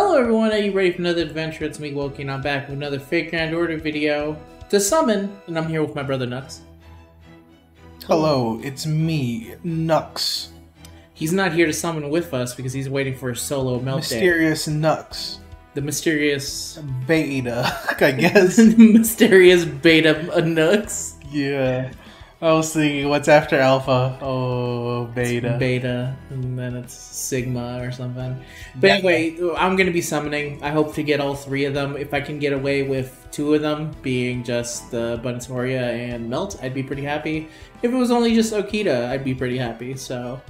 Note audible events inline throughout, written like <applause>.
Hello everyone, are you ready for another adventure? It's me, Wokey, and I'm back with another Fate Grand Order video to summon, and I'm here with my brother Knux. Hello, it's me, Knux. He's not here to summon with us because he's waiting for a solo meltdown. Mysterious Knux. The mysterious... Beta, <laughs> I guess. <laughs> mysterious beta Knux. yeah. I was thinking, what's after Alpha? Oh, Beta. Beta, and then it's Sigma or something. But Yeah. anyway, I'm gonna be summoning. I hope to get all three of them. If I can get away with two of them being just the Bunsoria and Melt, I'd be pretty happy. If it was only just Okita, I'd be pretty happy. So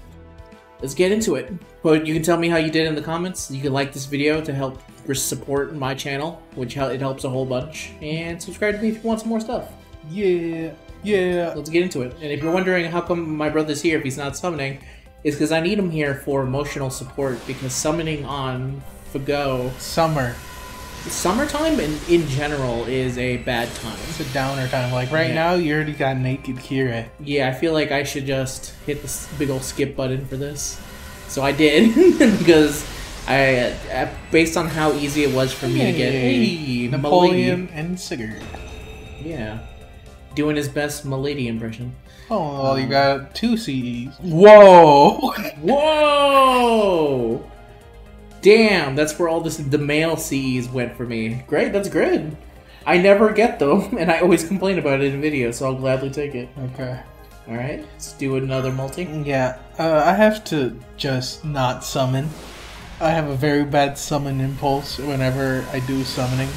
let's get into it. But you can tell me how you did in the comments. You can like this video to help support my channel, which it helps a whole bunch. And subscribe to me if you want some more stuff. Yeah, yeah. Let's get into it. And if you're wondering how come my brother's here if he's not summoning, it's because I need him here for emotional support because summoning on Fago, Summer. summertime in, in general is a bad time. It's a downer time. Like, right Yeah. now, you already got Naked Kira. Yeah, I feel like I should just hit this big old skip button for this. So I did <laughs> because I, uh, based on how easy it was for me to get, hey, Napoleon and Sigurd. Yeah, doing his best Milady impression. Oh, well, you Um, got two CEs. Whoa! <laughs> Whoa! Damn, that's where all this the male CEs went for me. Great, that's good. I never get them, <laughs> and I always complain about it in videos, so I'll gladly take it. okay. All right, let's do another multi. Yeah, uh, I have to just not summon. I have a very bad summon impulse whenever I do summoning.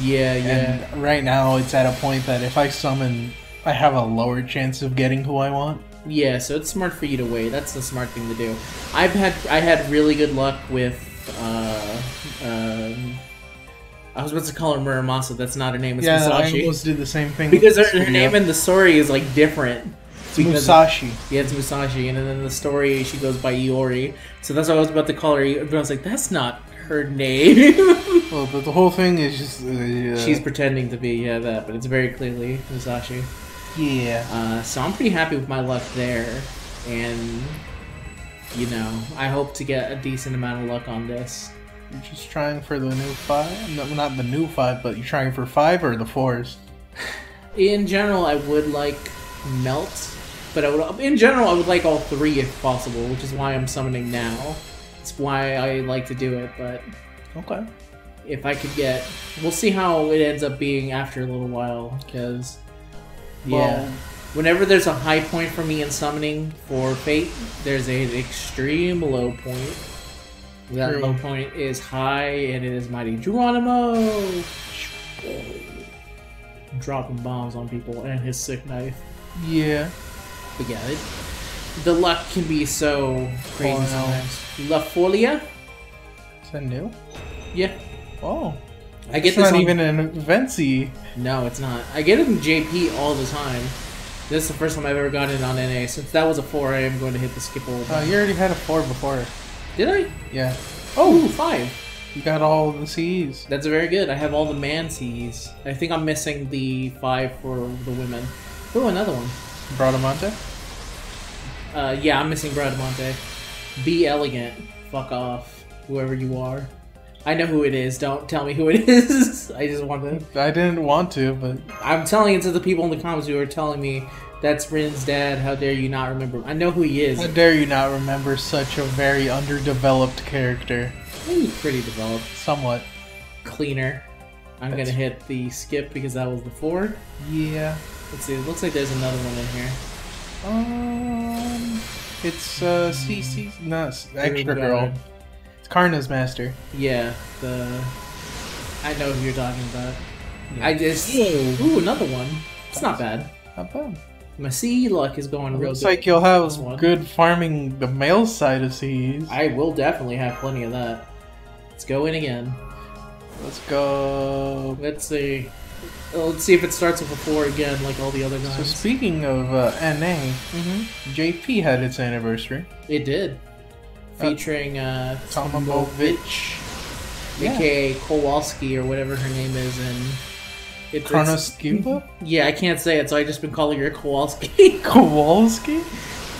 Yeah, yeah. And right now, it's at a point that if I summon, I have a lower chance of getting who I want. Yeah, so it's smart for you to wait. That's the smart thing to do. I've had I had really good luck with uh um I was about to call her Muramasa, that's not her name, it's yeah, I Musashi. almost did the same thing. Because her, her name in the story is like different. It's Musashi. Yeah, it's Musashi, and then in the story she goes by Iori. So that's why I was about to call her, but I was like, that's not her name. <laughs> Well, but the whole thing is just uh, She's pretending to be, yeah, that, but it's very clearly Musashi. yeah. Uh, so I'm pretty happy with my luck there, and you know, I hope to get a decent amount of luck on this. You're just trying for the new five. No, not the new five, but you're trying for five or the fours. In general, I would like Melt, but I would, in general, I would like all three if possible, which is why I'm summoning now. It's why I like to do it, but Okay. if I could get, we'll see how it ends up being after a little while, because yeah. Whenever there's a high point for me in summoning for Fate, there's an extreme low point. That True. low point is high, and it is Mighty Geronimo! Dropping bombs on people and his sick knife. yeah. But yeah, it, the luck can be so crazy Oh, sometimes. La Folia? Is that new? Yeah. Oh. I get It's this not on- even an Vency. No, it's not. I get it in JP all the time. This is the first time I've ever gotten it on NA. Since that was a 4, I am going to hit the skip old. Oh, you already had a four before. Did I? Yeah. Oh, five. You got all the CEs. That's very good. I have all the man Cs. I think I'm missing the five for the women. Oh, another one. Bradamante? Uh, yeah, I'm missing Bradamante. Be elegant. Fuck off, whoever you are. I know who it is. Don't tell me who it <laughs> is. I just want to. I didn't want to, but I'm telling it to the people in the comments who are telling me that's Rin's dad. How dare you not remember? I know who he is. how dare you not remember such a very underdeveloped character? He's pretty developed. Somewhat. Cleaner. I'm That's- gonna hit the skip because that was the four. Yeah. Let's see. It looks like there's another one in here. Um, it's uh CC, no, it's extra girl. Guard. It's Karna's master. Yeah, the. I know who you're talking about. Yeah. I just. Ooh, another one. It's not bad. Not bad. My CE luck is going real Looks good. like you'll have one. good farming the male side of C's. I will definitely have plenty of that. Let's go in again. Let's go. Let's see. Uh, Let's see if it starts with a four again, like all the other So speaking of uh, NA, hmm JP had its anniversary. It did. Featuring uh, Tomovich. Yeah. aka Kowalski or whatever her name is, and it, Chronoscuba? <laughs> Yeah, I can't say it, so I just been calling her Kowalski. <laughs> Kowalski?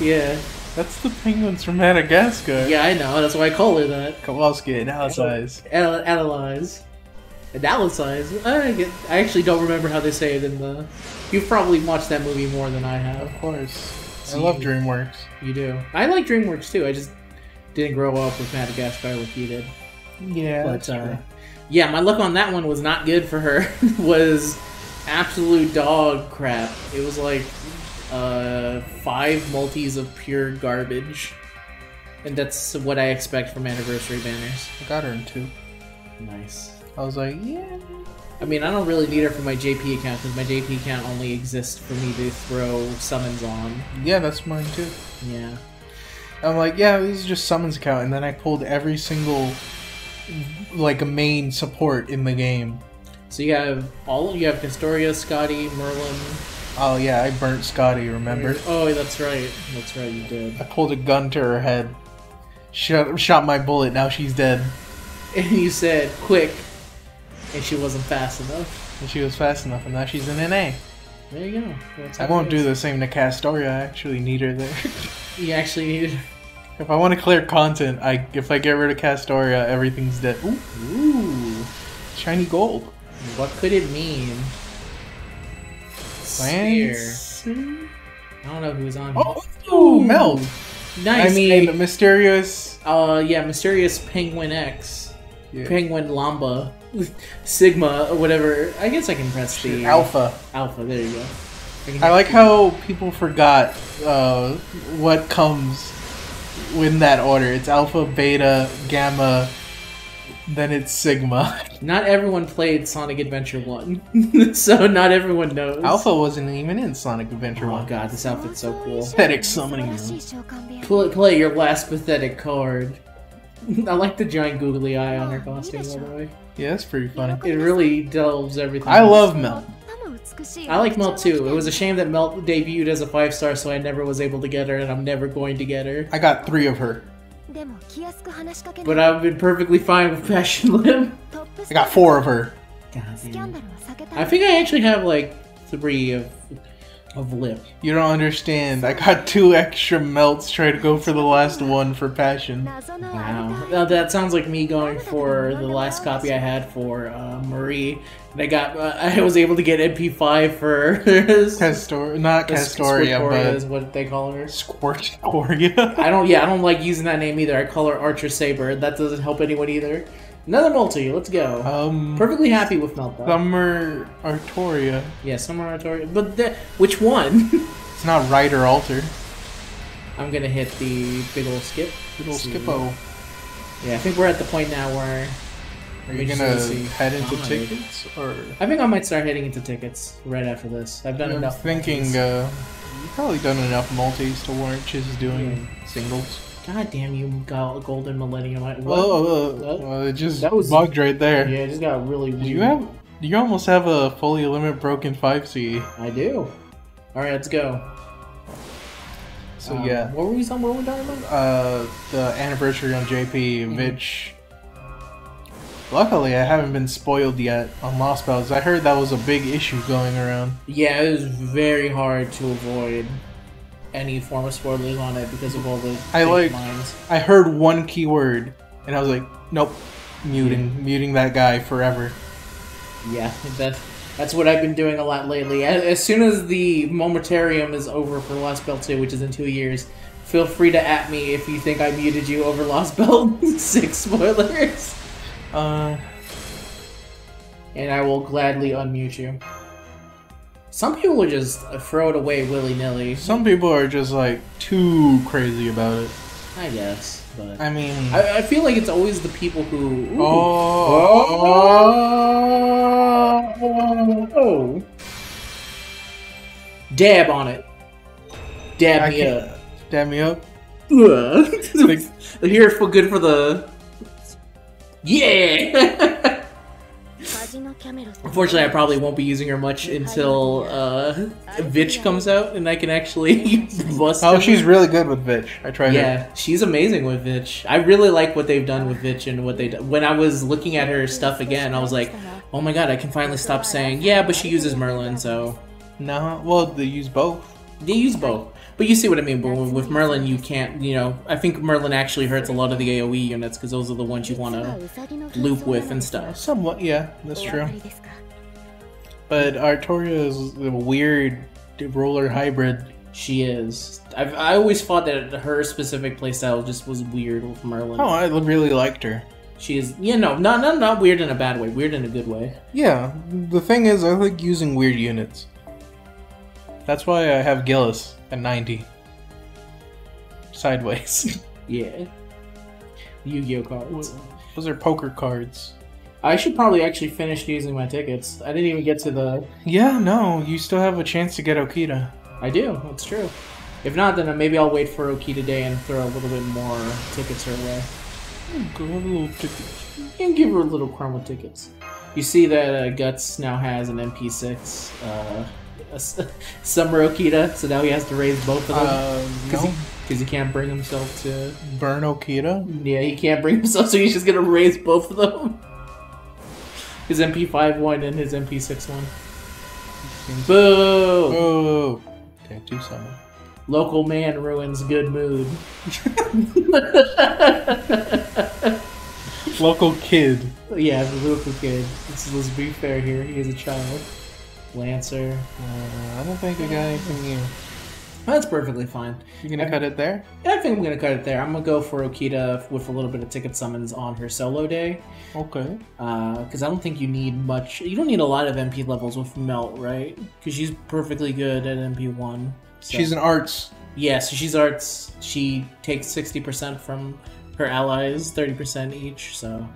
yeah, That's the penguins from Madagascar. Yeah, I know. That's why I call her that. Kowalski, analyze. Anal- analyze. Analyze. I get. I actually don't remember how they say it in the. You've probably watched that movie more than I have. Of course. I love you- DreamWorks. You do. I like DreamWorks too. I just didn't grow up with Madagascar like you did. Yeah, But uh, yeah, my luck on that one was not good for her. <laughs> was absolute dog crap. It was like uh, five multis of pure garbage, and that's what I expect from anniversary banners. I got her in two. Nice. I was like, yeah. I mean, I don't really need her for my JP account because my JP account only exists for me to throw summons on. Yeah, that's mine too. Yeah. I'm like, yeah, this is just summons account, and then I pulled every single like a main support in the game. So you have all you have Castoria, Scotty, Merlin. Oh yeah, I burnt Scotty. Remember? Oh, that's right. That's right. You did. I pulled a gun to her head. Shot, shot my bullet. Now she's dead. <laughs> And you said quick, and she wasn't fast enough. And she was fast enough, and now she's in NA. There you go. That's I won't do the same to Castoria. I actually need her there. <laughs> You actually needed. if I want to clear content, I if I get rid of Castoria, everything's dead. Ooh, Ooh. shiny gold. What could it mean? Sphere. I don't know who's on. here. Oh, ooh, melt. nice. I mean, Hey, mysterious. uh, yeah, mysterious Penguin X, Yeah. Penguin Lamba, <laughs> Sigma, or whatever. I guess I can press the Alpha. Alpha. There you go. can I like how people forgot uh, what comes in that order. It's alpha, beta, gamma, then it's sigma. <laughs> Not everyone played Sonic Adventure One, <laughs> so not everyone knows. Alpha wasn't even in Sonic Adventure Oh 1. god, this outfit's so cool. Pathetic summoning room. Play, play your last pathetic card. I like the giant googly eye on her costume, by the way. Yeah, that's pretty funny. It really delves everything. I love Melt. I like Melt too. It was a shame that Melt debuted as a five star, so I never was able to get her, and I'm never going to get her. I got three of her. But I've been perfectly fine with Passion Limb. I got four of her. God. I think I actually have like three of of lip. You don't understand. I got two extra melts trying to go for the last one for passion. Wow. Now, that sounds like me going for the last copy I had for uh, Marie. And I got, uh, I was able to get NP5 for <laughs> Castor, not Castoria, Squirtoria is but what they call her. Squirtoria. <laughs> I don't, yeah, I don't like using that name either. I call her Archer Saber. That doesn't help anyone either. Another multi, let's go. um, Perfectly happy with Meltdown. Summer Artoria. yeah, Summer Artoria. But the, which one? <laughs> It's not right or alter. I'm gonna hit the big old skip. Little See. Skippo. Yeah, I think we're at the point now where Are you gonna need to see head into tickets or? I think I might start heading into tickets right after this. I've done I'm enough. thinking uh, you've probably done enough multis to warrant just doing singles. God damn you, got a golden millennium. I- What? Oh, well, it just That was- bugged right there. Yeah, it just got really weird. You have? You almost have a fully limit broken five C. I do. All right, let's go. So Um, yeah, What were we? What were we talking about? uh, the anniversary on JP, Mhm. which luckily I haven't been spoiled yet on Lost Belts. I heard that was a big issue going around. Yeah, it was very hard to avoid any form of spoilers on it because of all the I like- lines. I heard one keyword and I was like, nope, muting, muting that guy forever. Yeah, that that's what I've been doing a lot lately. As, as soon as the momentarium is over for Lost Belt 2, which is in two years, feel free to at me if you think I muted you over Lost <laughs> Belt 6 spoilers. Uh, And I will gladly unmute you. Some people would just throw it away willy nilly. some people are just like too crazy about it. I guess. But I mean, I, I feel like it's always the people who. Ooh. oh, Oh. Dab on it. Dab I me up. Dab me up. <laughs> Ugh. Here for good for the. Yeah. <laughs> Unfortunately, I probably won't be using her much until uh, Vitch comes out, and I can actually <laughs> bust. Her. Oh, her. she's really good with Vitch. I tried her. Yeah, she's amazing with Vitch. I really like what they've done with Vitch and what they. do- When I was looking at her stuff again, I was like, oh my god, I can finally stop saying yeah, but she uses Merlin, so No, well, they use both. They use both. But you see what I mean. But with, with Merlin, you can't. You know, I think Merlin actually hurts a lot of the AOE units because those are the ones you want to loop with and stuff. Somewhat, yeah, that's true. But Artoria is a weird ruler hybrid. She is. I've, I always thought that her specific playstyle just was weird with Merlin. Oh, I really liked her. She is, you know, not, not not weird in a bad way, weird in a good way. Yeah, the thing is, I like using weird units. That's why I have Gillis at 90. Sideways. <laughs> Yeah. Yu-Gi-Oh cards. Those are poker cards. I should probably actually finish using my tickets. I didn't even get to the. Yeah, no, you still have a chance to get Okita. I do. That's true. If not, then maybe I'll wait for Okita Day and throw a little bit more tickets her way. Go have a little ticket. And give her a little chroma tickets. You see that uh, Guts now has an NP6 uh, a s- Summer Okita, so now he has to raise both of them. Um, Because no. he, he can't bring himself to. Burn Okita? Yeah, he can't bring himself, so he's just gonna raise both of them. His NP5 one and his NP6 one. Boo! Boo! Can't do something. Local man ruins good mood. Local kid. <laughs> yeah, the local kid. Let's, let's be fair here. He is a child. Lancer. Uh, I don't think I got anything new. That's perfectly fine. You gonna cut it there? I think I'm gonna cut it there. I'm gonna go for Okita with a little bit of ticket summons on her solo day. Okay. Because I don't think you need much. You don't need a lot of NP levels with Melt, right? Because she's perfectly good at NP1. So- She's an arts. Yeah, so she's arts. She takes 60% from her allies, 30% each, so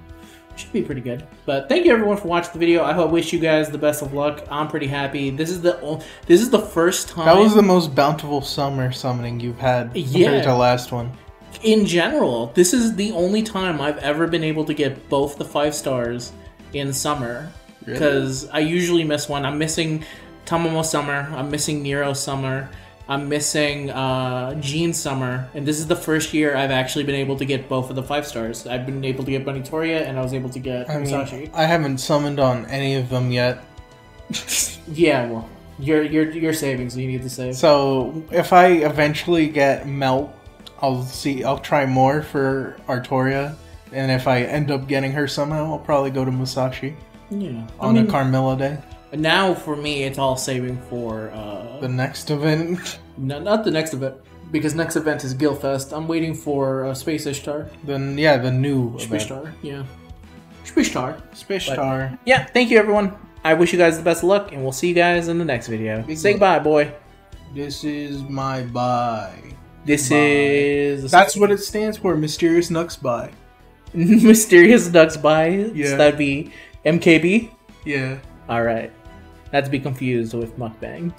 should be pretty good. But thank you everyone for watching the video. I hope wish you guys the best of luck. I'm pretty happy. This is the o- this is the first time That was the most bountiful summer summoning you've had compared Yeah. to last one. in general, this is the only time I've ever been able to get both the 5 stars in summer Really? because I usually miss one. I'm missing Tamamo Summer. I'm missing Nero Summer. I'm missing uh, Jean Summer, and this is the first year I've actually been able to get both of the five stars. I've been able to get Bunnytoria, and I was able to get I Musashi. mean, I haven't summoned on any of them yet. <laughs> Yeah, well, you're you're you're saving, so you need to save. So if I eventually get Melt, I'll see. I'll try more for Artoria, and if I end up getting her somehow, I'll probably go to Musashi yeah, I on mean, a Carmilla day. Now for me, it's all saving for uh, The next event, no, not the next event because next event is Gilfest. I'm waiting for uh, Space Ishtar. then yeah, the new event. Spishtar, yeah. Spishtar. Spishtar. Yeah, thank you everyone. I wish you guys the best of luck, and we'll see you guys in the next video. Big Say luck. goodbye, boy. This is my bye. This Bye. is That's what it stands for. Mysterious Knux bye. <laughs> Mysterious Ducks Bye. Yeah. So that'd be MKB. Yeah. All right. Not to be confused with Mukbang.